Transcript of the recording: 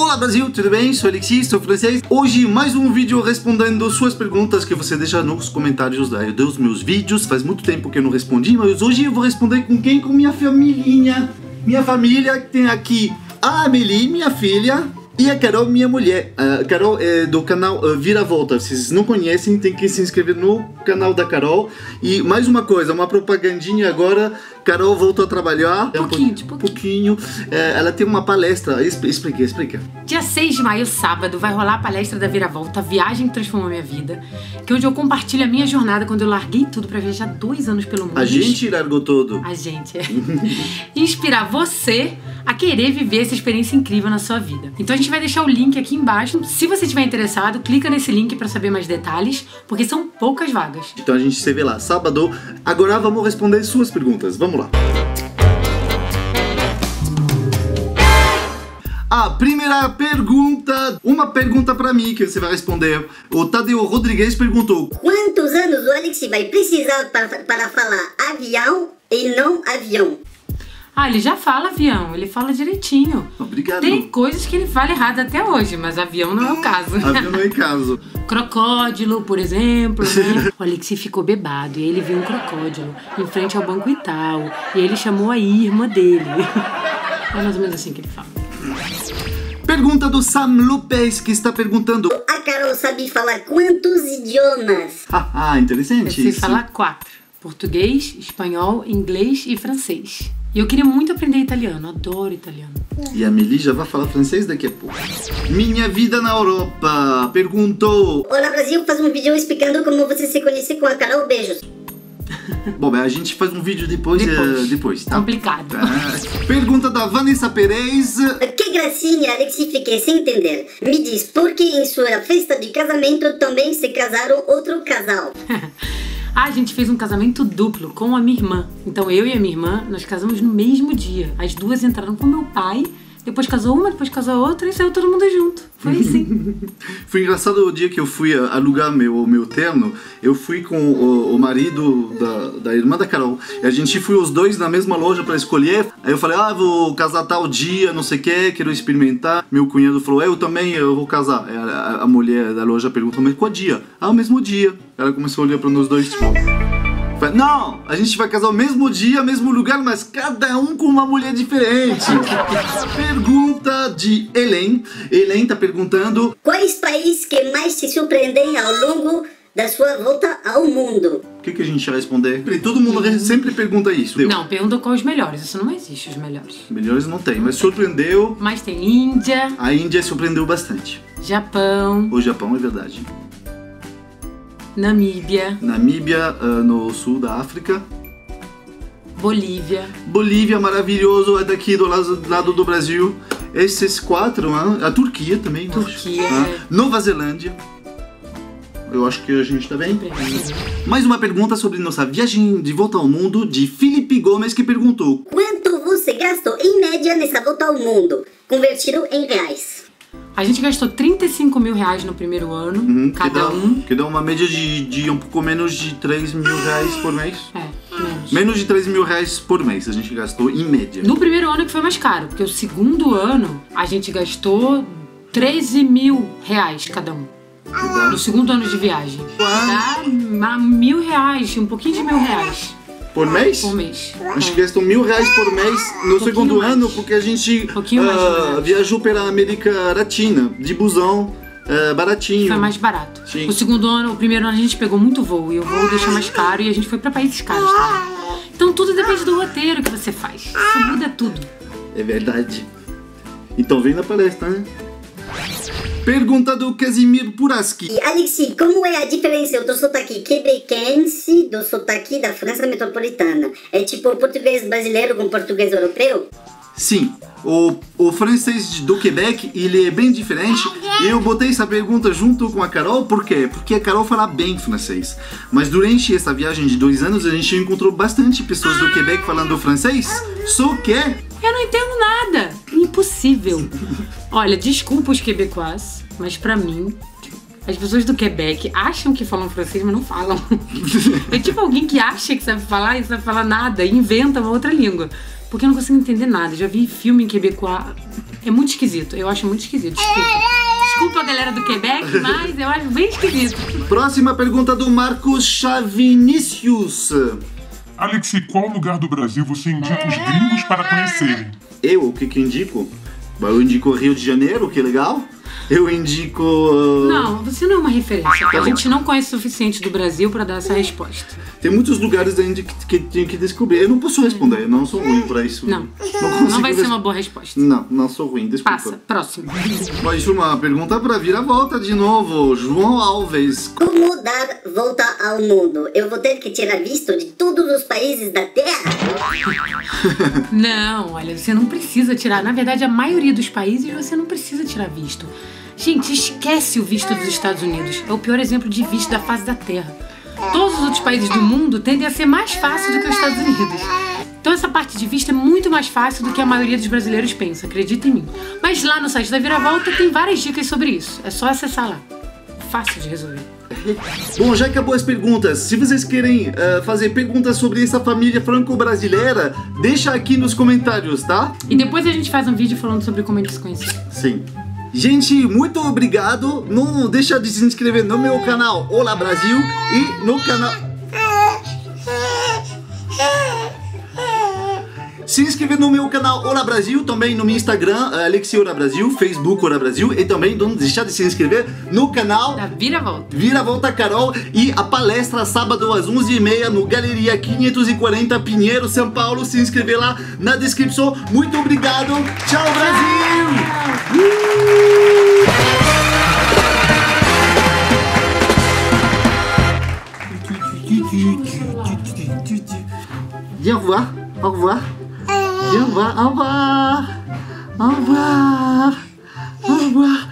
Olá Brasil, tudo bem? Sou Alexis, sou francês. Hoje mais um vídeo respondendo suas perguntas que você deixa nos comentários dos meus vídeos. Faz muito tempo que eu não respondi, mas hoje eu vou responder com quem? Com minha família. Minha família que tem aqui a Amelie, minha filha, e a Carol, minha mulher. A Carol é do canal uh, Vira Volta. Vocês não conhecem, tem que se inscrever no canal da Carol. E mais uma coisa, uma propagandinha agora. Carol voltou a trabalhar. Pouquinho, é um pouquinho. pouquinho. É, ela tem uma palestra. Explica, explica. Dia 6 de maio, sábado, vai rolar a palestra da Vira Volta, Viagem que Transformou Minha Vida. Que é onde eu compartilho a minha jornada quando eu larguei tudo para viajar dois anos pelo mundo. A gente largou tudo. A gente. É. Inspirar você a querer viver essa experiência incrível na sua vida. Então a gente vai deixar o link aqui embaixo. Se você estiver interessado, clica nesse link para saber mais detalhes, porque são poucas vagas. Então a gente se vê lá sábado. Agora vamos responder suas perguntas. Vamos lá. A primeira pergunta, uma pergunta para mim que você vai responder. O Tadeu Rodrigues perguntou: Quantos anos o Alex vai precisar para, para falar avião e não avião? Ah, ele já fala avião, ele fala direitinho. Obrigado. Tem coisas que ele fala errado até hoje, mas avião não é o caso. Avião não é caso. Crocódilo, por exemplo, né? O Alexi ficou bebado e ele viu um crocódilo em frente ao Banco Itaú. E ele chamou a irmã dele. É mais ou menos assim que ele fala. Pergunta do Sam Lopes que está perguntando: A Carol sabe falar quantos idiomas? Ah, interessante. Eu sei isso. falar quatro: português, espanhol, inglês e francês. E eu queria muito aprender italiano, adoro italiano. E a Meli já vai falar francês daqui a pouco. Minha vida na Europa perguntou. Olá Brasil, faz um vídeo explicando como você se conhece com a Carol. Beijos. Bom, a gente faz um vídeo depois, Depois. eh, depois tá? Complicado. Tá. Pergunta da Vanessa Perez. Que gracinha, Alex, fiquei sem entender. Me diz, por que em sua festa de casamento também se casaram outro casal? Ah, a gente fez um casamento duplo com a minha irmã. Então eu e a minha irmã, nós casamos no mesmo dia. As duas entraram com meu pai, depois casou uma, depois casou outra e saiu todo mundo junto. Foi assim. Foi engraçado o dia que eu fui alugar meu, meu terno. Eu fui com o, o marido da, da irmã da Carol. E a gente foi os dois na mesma loja para escolher. Aí eu falei, ah, vou casar tal dia, não sei o que, quero experimentar. Meu cunhado falou, "É, eu também eu vou casar. A, a- a mulher da loja perguntou, mas qual dia? Ah, o mesmo dia. Ela começou a olhar para nós dois, tipo. Falei, Não, a gente vai casar o mesmo dia, mesmo lugar, mas cada um com uma mulher diferente. Pergunta de Helen. Helen tá perguntando Quais países que mais te surpreendem ao longo da sua volta ao mundo? o que, que a gente vai responder. Todo mundo re- sempre pergunta isso. Deu. Não, pergunta qual os melhores. Isso não existe, os melhores. Melhores não tem, mas surpreendeu. Mas tem Índia, A Índia surpreendeu bastante. Japão, O Japão é verdade. Namíbia, Namíbia, ah, no sul da África. Bolívia. Bolívia, maravilhoso, é daqui do lado, lado do Brasil. Esses quatro, ah, a Turquia também. eu acho. Turquia, Ah, é. Nova Zelândia. Eu acho que a gente tá bem. Mais uma pergunta sobre nossa viagem de volta ao mundo de Felipe Gomes que perguntou: Quanto você gastou em média nessa volta ao mundo? Convertido em reais. A gente gastou 35 mil reais no primeiro ano, Uhum, que, cada dá, um. que dá uma média de, de um pouco menos de 3 mil reais por mês. É, menos. Menos de 3 mil reais por mês a gente gastou em média. No primeiro ano que foi mais caro, porque o segundo ano a gente gastou 13 mil reais cada um. Que No segundo ano de viagem. Dá mil reais, um pouquinho de mil reais por mês? por mês. A gente gastou mil reais por mês no Pouquinho segundo mais. ano porque a gente ah, né? viajou pela América Latina de busão ah, baratinho. Foi mais barato. Sim. O segundo ano, o primeiro ano a gente pegou muito voo e o voo deixou mais caro e a gente foi pra países caros também. Então tudo depende do roteiro que você faz. Isso muda tudo. É verdade. Então vem na palestra, né? Pergunta do Casimir Puraski. Alexi, como é a diferença do sotaque quebequense do sotaque da França metropolitana? É tipo português brasileiro com português europeu? Sim, o, o francês do Quebec, ele é bem diferente. E eu botei essa pergunta junto com a Carol, por quê? Porque a Carol fala bem francês. Mas durante essa viagem de dois anos, a gente encontrou bastante pessoas do Quebec falando francês. Só que Eu não entendo nada. Impossível. Olha, desculpa os quebecois, mas pra mim, as pessoas do Quebec acham que falam francês, mas não falam. É tipo alguém que acha que sabe falar e sabe falar nada e inventa uma outra língua. Porque eu não consigo entender nada. Já vi filme em quebecois É muito esquisito. Eu acho muito esquisito. Desculpa. Desculpa, galera do Quebec, mas eu acho bem esquisito. Próxima pergunta do Marcos Chavinicius. Alex, qual lugar do Brasil você indica os gringos para conhecerem? Eu, o que que indico? Eu indico Rio de Janeiro, que legal. Eu indico. uh, Não, você não é uma referência. A gente não conhece o suficiente do Brasil pra dar essa resposta. Tem muitos lugares ainda que, que tem que descobrir. Eu não posso responder, eu não sou ruim pra isso. Não. Não, Não vai ser uma boa resposta. Não, não sou ruim, desculpa. Passa, próximo. Mais uma pergunta pra vir a volta de novo. João Alves. Como dar volta ao mundo? Eu vou ter que tirar visto de todos os países da Terra? Não, olha, você não precisa tirar. Na verdade, a maioria dos países você não precisa tirar visto. Gente, esquece o visto dos Estados Unidos. É o pior exemplo de visto da face da Terra. Todos os outros países do mundo tendem a ser mais fácil do que os Estados Unidos. Então essa parte de visto é muito mais fácil do que a maioria dos brasileiros pensa, acredita em mim. Mas lá no site da Viravolta tem várias dicas sobre isso. É só acessar lá. Fácil de resolver. Bom, já acabou as perguntas. Se vocês querem eh, fazer perguntas sobre essa família franco-brasileira, deixa aqui nos comentários, tá? E depois a gente faz um vídeo falando sobre como eles se conheceram. Sim. Gente, muito obrigado. Não deixa de se inscrever no meu canal Olá Brasil e no canal. Se inscrever no meu canal Olá Brasil, também no meu Instagram, eh, Alexi Olá Brasil, Facebook Olá Brasil e também não deixar de se inscrever no canal Da Viravolta. Vira Volta Carol e a palestra sábado às 11h30 no Galeria 540 Pinheiro, São Paulo. Se inscrever lá na descrição. Muito obrigado. Tchau, Brasil! Au revoir, au revoir, au revoir, au revoir, au revoir, au revoir.